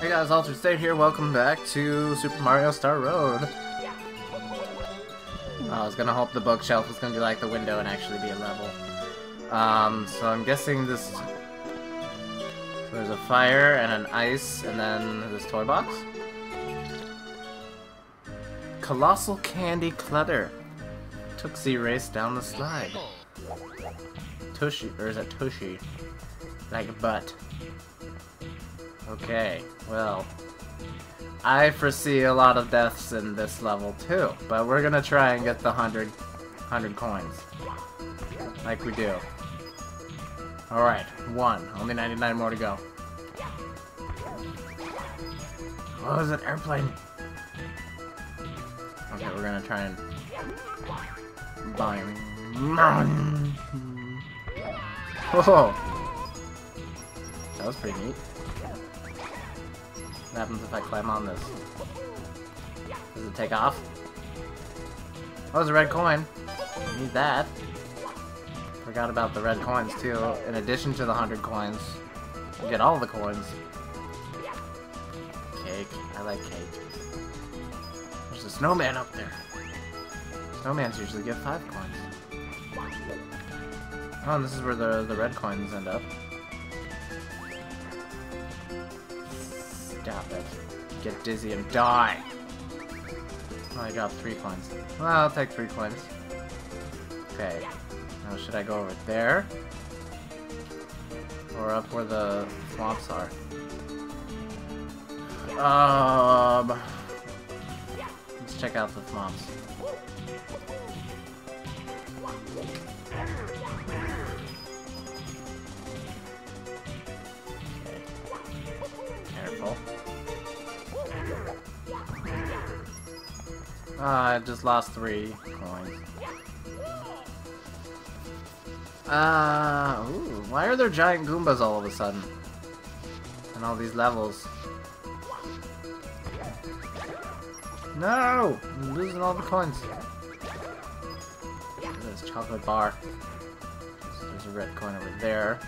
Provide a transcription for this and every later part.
Hey guys, Altered State here. Welcome back to Super Mario Star Road. I was gonna hope the bookshelf was gonna be like the window and actually be a level. Um, so I'm guessing this... So there's a fire and an ice and then this toy box. Colossal Candy Clutter. Tootsie race down the slide. Tushy, or is it Tushy? Like butt. Okay, well, I foresee a lot of deaths in this level too, but we're gonna try and get the 100, 100 coins. Like we do. Alright, one. Only 99 more to go. Oh, it's an airplane. Okay, we're gonna try and... Bang. Whoa! That was pretty neat. What happens if I climb on this? Does it take off? Oh, there's a red coin. I need that. Forgot about the red coins too. In addition to the 100 coins, you get all the coins. Cake. I like cake. There's a snowman up there. Snowmans usually get 5 coins. Oh, and this is where the, the red coins end up. Get dizzy and die! Oh, I dropped three coins. Well, I'll take three coins. Okay. Now, should I go over there? Or up where the swamps are? Um... Let's check out the swamps. I just lost three coins. Uh, ooh, why are there giant Goombas all of a sudden? And all these levels. No! I'm losing all the coins. This chocolate bar. There's a red coin over there.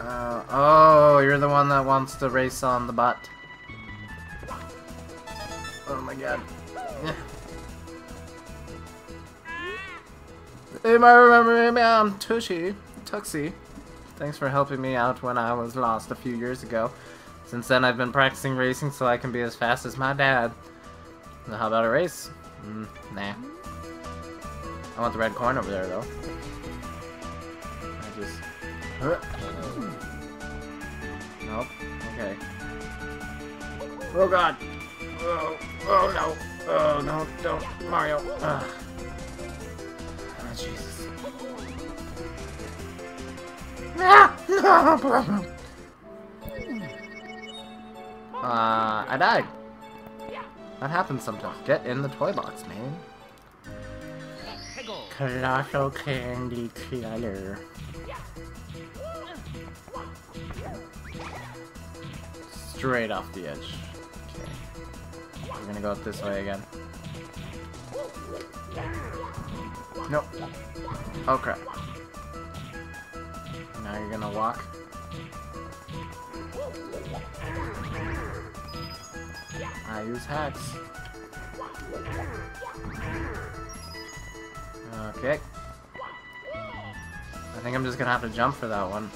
Uh, oh, you're the one that wants to race on the butt. Hey, might remember me, I'm Tushy, Tuxie. Thanks for helping me out when I was lost a few years ago. Since then, I've been practicing racing so I can be as fast as my dad. Now, how about a race? Mm, nah. I want the red coin over there, though. I just... Nope. Okay. Oh god! Oh, oh no! Oh no, don't, Mario! Ugh. Oh Jesus. Ah! No! Uh, I died. That happens sometimes. Get in the toy box, man. Colossal Candy Clutter. Straight off the edge. We're gonna go up this way again. Nope. Oh crap. Now you're gonna walk. I use hacks. Okay. I think I'm just gonna have to jump for that one.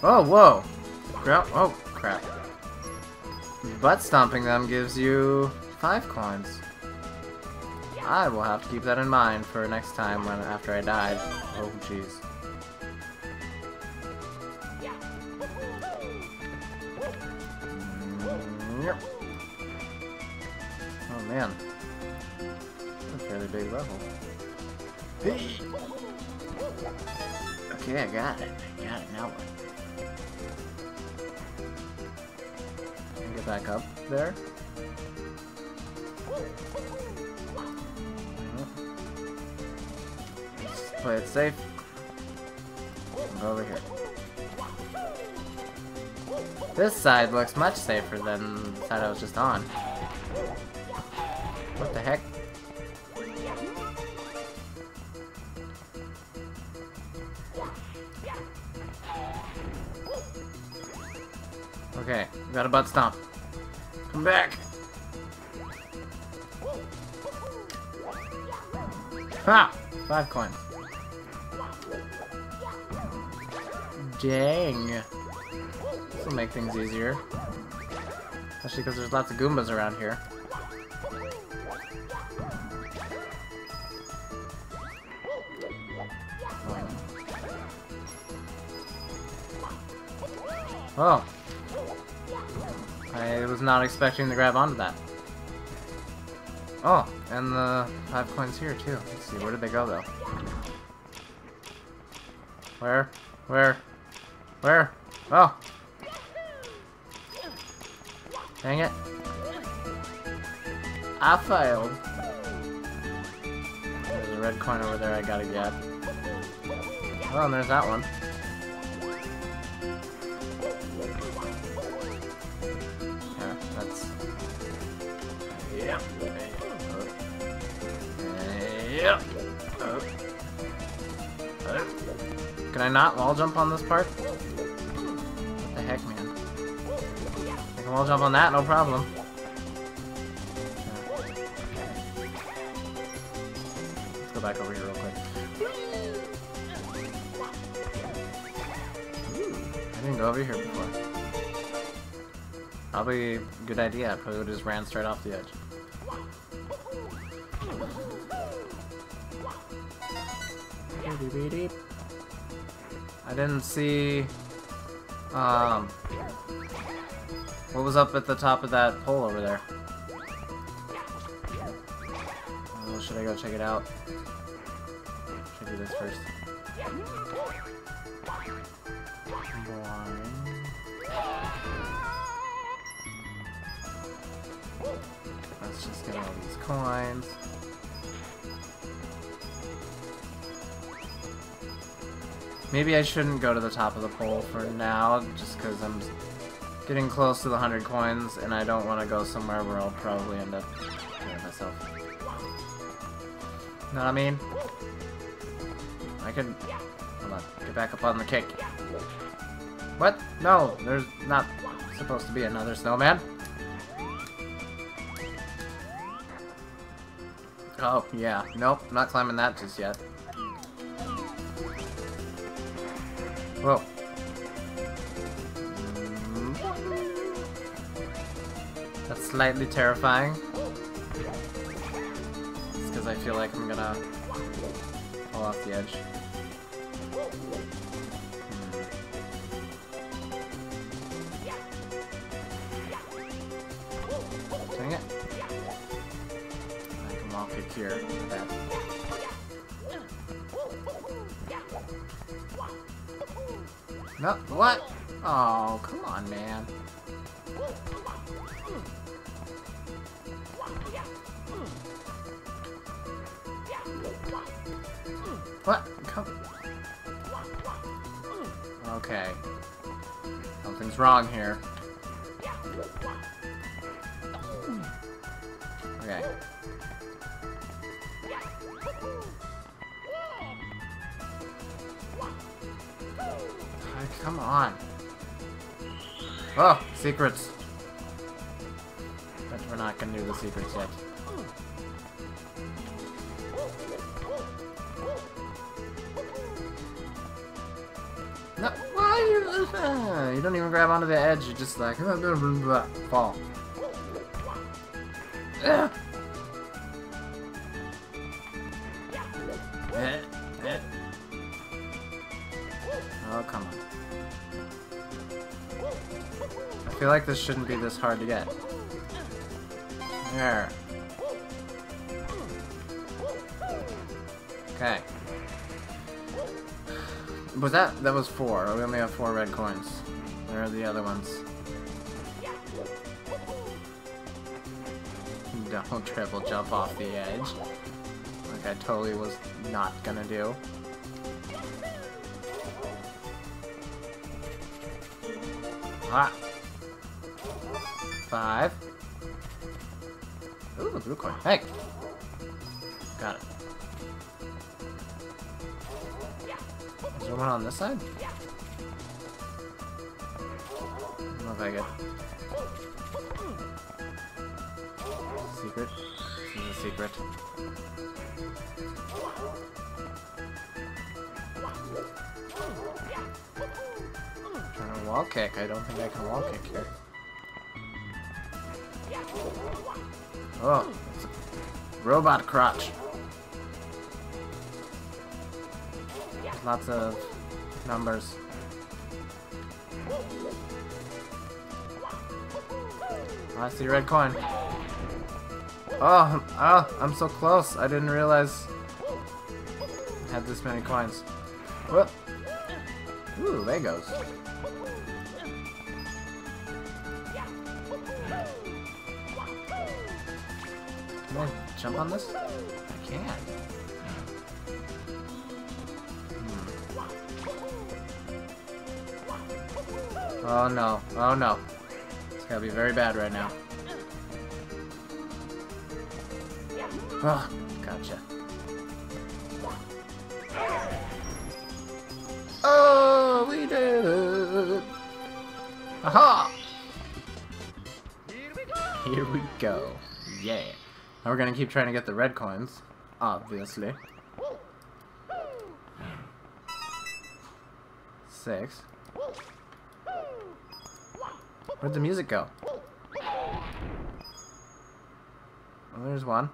Oh, whoa! Crap. Oh, crap. Butt stomping them gives you five coins. I will have to keep that in mind for next time when after I died. Oh, jeez. get back up there? Play it safe. Go over here. This side looks much safer than the side I was just on. What the heck? Okay, got a butt stomp. Back. Ha! Five coins. Dang. This will make things easier. Especially because there's lots of Goombas around here. Oh. Was not expecting to grab onto that. Oh, and the five coins here too. Let's see, where did they go though? Where? Where? Where? Oh! Dang it. I failed. There's a red coin over there I gotta get. Oh, and there's that one. Yeah. Can I not wall jump on this part? What the heck, man? I can wall jump on that, no problem. Let's go back over here real quick. I didn't go over here before. Probably a good idea. I probably just ran straight off the edge. I didn't see... Um... What was up at the top of that pole over there? Oh, should I go check it out? Should do this first? Let's just get all these coins. Maybe I shouldn't go to the top of the pole for now, just because I'm getting close to the 100 coins, and I don't want to go somewhere where I'll probably end up killing myself. Know what I mean? I can... Hold on. Get back up on the kick. What? No, there's not supposed to be another snowman. Oh, yeah. Nope, not climbing that just yet. Whoa. That's slightly terrifying. It's because I feel like I'm gonna fall off the edge. Hmm. Dang it. I can walk it here. No, what? Oh, come on, man. What? Come. Okay. Something's wrong here. Okay. Come on. Oh, secrets. But we're not gonna do the secrets yet. No, why you, don't even grab onto the edge, you're just like, fall. Ugh. Feel like this shouldn't be this hard to get. There. Okay. Was that, that was four. We only have four red coins. Where are the other ones? Don't triple jump off the edge. Like I totally was not gonna do. Ah. Five. Ooh, a blue coin. Hey! Got it. Is there one on this side? I don't know if I get... Secret? This is a secret. Trying to wall kick. I don't think I can wall kick here. Oh, robot crotch. Lots of numbers. Oh, I see a red coin. Oh, oh, I'm so close. I didn't realize I had this many coins. Whoop. Ooh, Legos. Jump on this? I can. Hmm. Oh no. Oh no. It's gotta be very bad right now. Oh, gotcha. Oh, we did it! Aha! Here we go. Yeah. Now we're gonna keep trying to get the red coins, obviously. Six. Where'd the music go? Oh, there's one.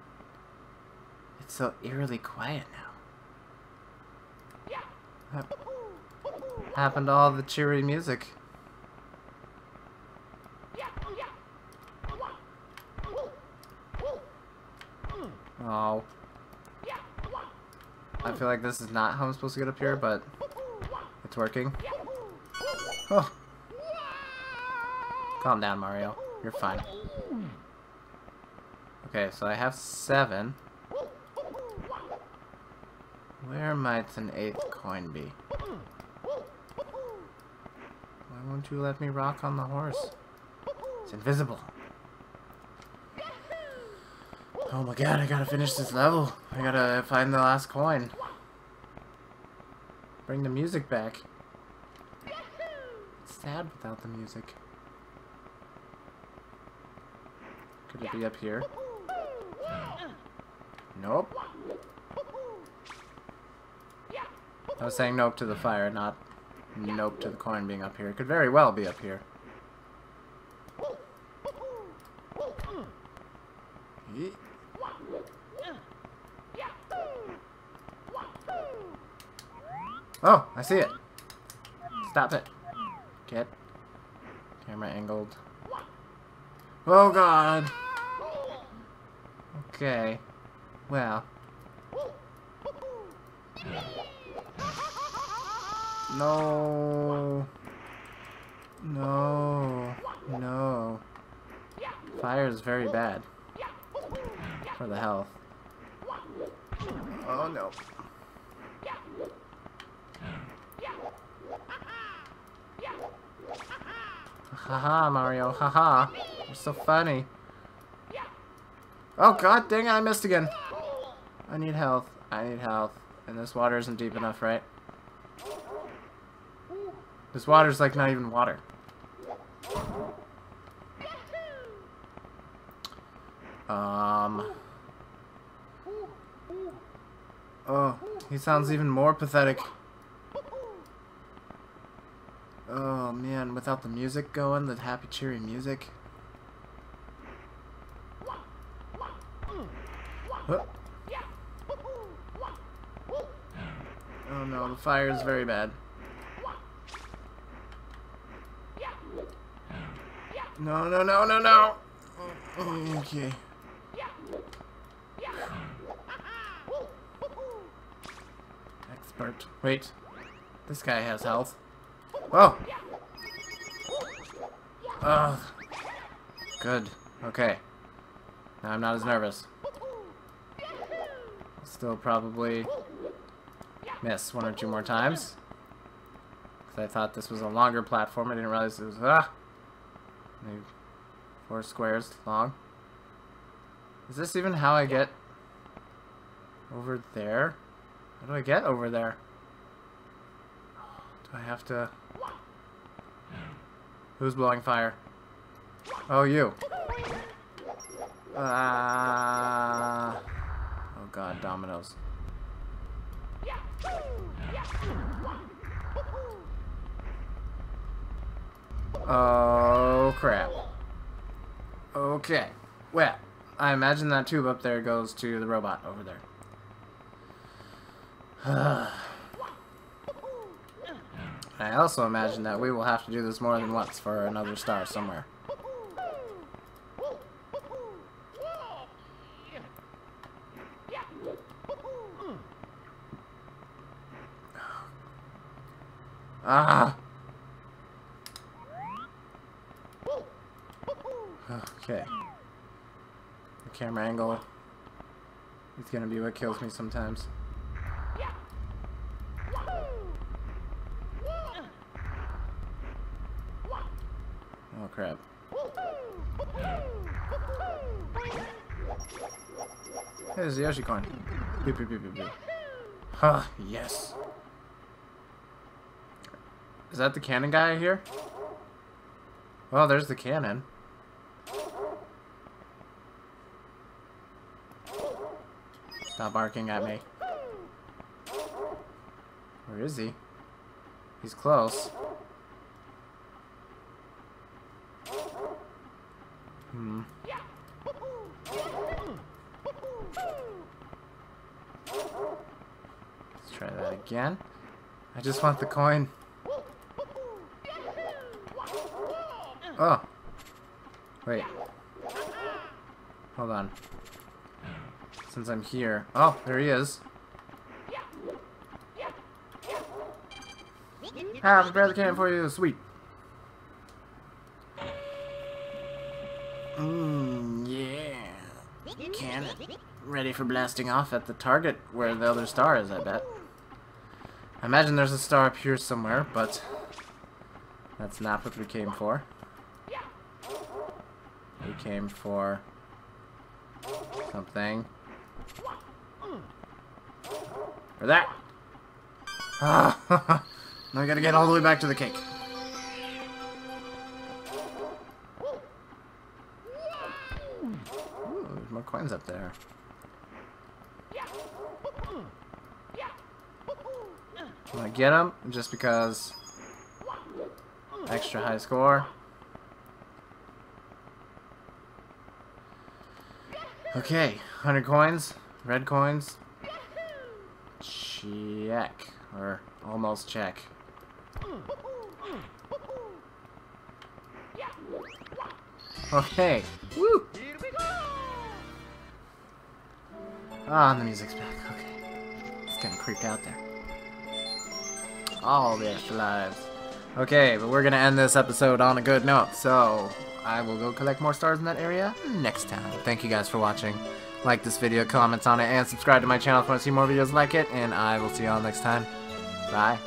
It's so eerily quiet now. What happened to all the cheery music? I feel like this is not how I'm supposed to get up here, but it's working. Oh. Calm down, Mario. You're fine. Okay, so I have seven. Where might an eighth coin be? Why won't you let me rock on the horse? It's invisible. Oh my god, I gotta finish this level. I gotta find the last coin. Bring the music back. It's sad without the music. Could it be up here? Nope. I was saying nope to the fire, not nope to the coin being up here. It could very well be up here. Oh, I see it. Stop it. Get. Camera angled. Oh god. Okay. Well. No. No. No. Fire is very bad. For the health. Oh no. Haha, Mario, haha. You're so funny. Oh god dang it, I missed again. I need health. I need health. And this water isn't deep enough, right? This water's like not even water. Um. Oh, he sounds even more pathetic. Oh man, without the music going, the happy cheery music. Oh no, the fire is very bad. No, no, no, no, no! Oh, Okay. Expert. Wait. This guy has health. Oh! Ugh. Good. Okay. Now I'm not as nervous. Still probably miss one or two more times. Because I thought this was a longer platform. I didn't realize it was... Ah! Maybe four squares long. Is this even how I get over there? How do I get over there? Do I have to... Who's blowing fire? Oh, you. Uh, oh god, dominoes. Oh crap. Okay. Well, I imagine that tube up there goes to the robot over there. I also imagine that we will have to do this more than once for another star somewhere. Ah! Okay. The camera angle is gonna be what kills me sometimes. Oh crap. There's the Yoshi coin. Beep, beep, beep, beep, beep. Huh, yes. Is that the cannon guy here? Well, there's the cannon. Stop barking at me. Where is he? He's close. Hmm. Let's try that again. I just want the coin. Oh. Wait. Hold on. Since I'm here. Oh, there he is. Ah, Have a brother cannon for you. Sweet. Mmm, yeah. Cannon. Ready for blasting off at the target where the other star is, I bet. I imagine there's a star up here somewhere, but that's not what we came for. We came for something. For that. Ah, now I gotta get all the way back to the cake. Ooh, there's more coins up there. I'm gonna get them just because extra high score. Okay, 100 coins, red coins. Check, or almost check. Okay, woo! Ah, and the music's back, okay. It's getting creeped out there. All the extra lives. Okay, but we're gonna end this episode on a good note, so I will go collect more stars in that area next time. Thank you guys for watching. Like this video, comment on it, and subscribe to my channel if you want to see more videos like it, and I will see y'all next time. Bye.